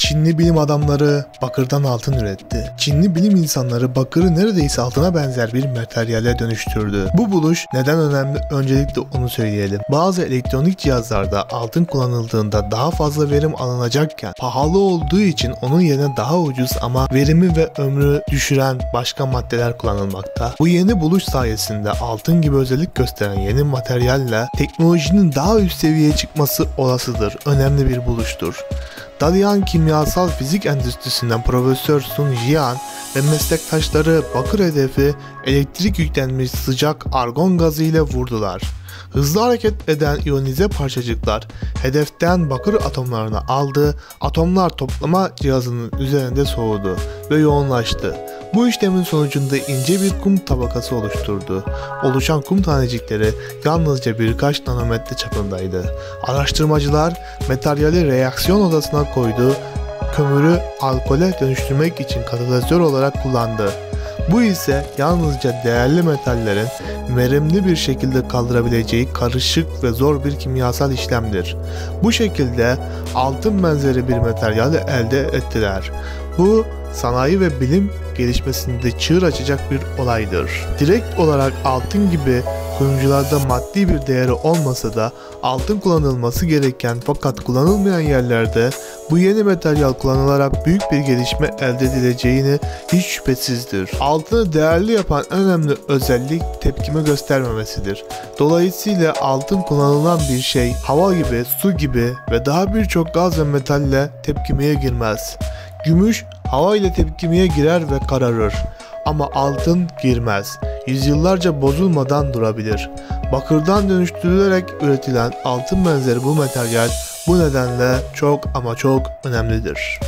Çinli bilim adamları bakırdan altın üretti. Çinli bilim insanları bakırı neredeyse altına benzer bir materyale dönüştürdü. Bu buluş neden önemli? Öncelikle onu söyleyelim. Bazı elektronik cihazlarda altın kullanıldığında daha fazla verim alınacakken pahalı olduğu için onun yerine daha ucuz ama verimi ve ömrü düşüren başka maddeler kullanılmakta. Bu yeni buluş sayesinde altın gibi özellik gösteren yeni materyalle teknolojinin daha üst seviyeye çıkması olasıdır. Önemli bir buluştur. Dalian Kimyasal Fizik Endüstrisi'nden Profesör Sun Jian ve meslektaşları bakır hedefi elektrik yüklenmiş sıcak argon gazı ile vurdular. Hızlı hareket eden iyonize parçacıklar hedeften bakır atomlarını aldı, atomlar toplama cihazının üzerinde soğudu ve yoğunlaştı. Bu işlemin sonucunda ince bir kum tabakası oluşturdu. Oluşan kum tanecikleri yalnızca birkaç nanometre çapındaydı. Araştırmacılar materyali reaksiyon odasına koydu, kömürü alkole dönüştürmek için katalizör olarak kullandı. Bu ise yalnızca değerli metallerin verimli bir şekilde kaldırabileceği karışık ve zor bir kimyasal işlemdir. Bu şekilde altın benzeri bir materyal elde ettiler. Bu sanayi ve bilim gelişmesinde çığır açacak bir olaydır. Direkt olarak altın gibi kuyumcularda maddi bir değeri olmasa da altın kullanılması gereken fakat kullanılmayan yerlerde bu yeni materyal kullanılarak büyük bir gelişme elde edileceğini hiç şüphesizdir. Altını değerli yapan önemli özellik tepkime göstermemesidir. Dolayısıyla altın kullanılan bir şey hava gibi, su gibi ve daha birçok gaz ve metalle tepkimeye girmez. Gümüş hava ile tepkimeye girer ve kararır. Ama altın girmez. Yüzyıllarca bozulmadan durabilir. Bakırdan dönüştürülerek üretilen altın benzeri bu materyal bu nedenle çok ama çok önemlidir.